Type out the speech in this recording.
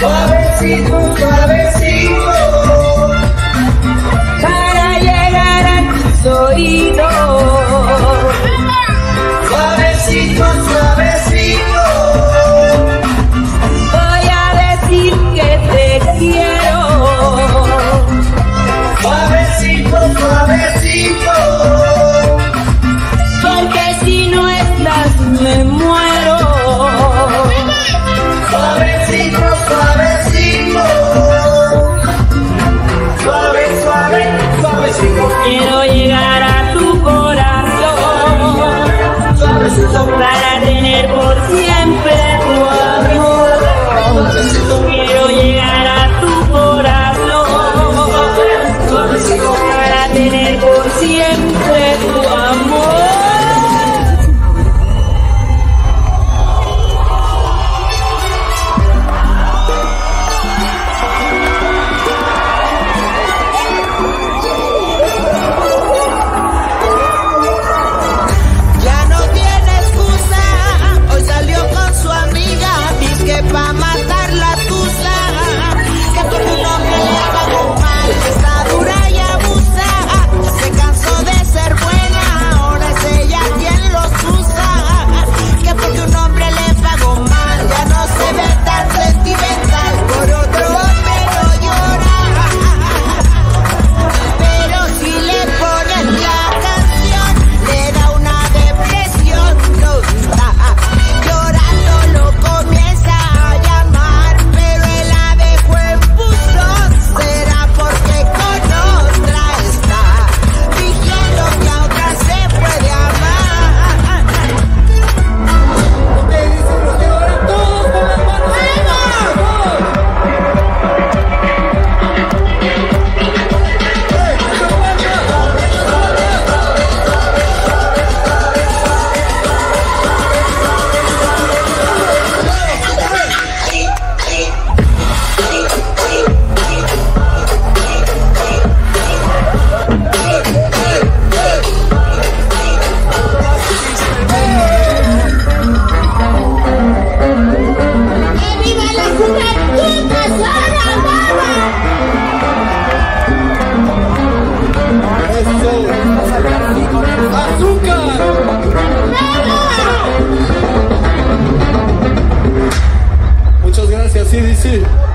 Suavecito, suavecito, para llegar a tus oídos. Suavecito, suavecito, voy a decir que te quiero. siempre. gracias, sí, sí, sí.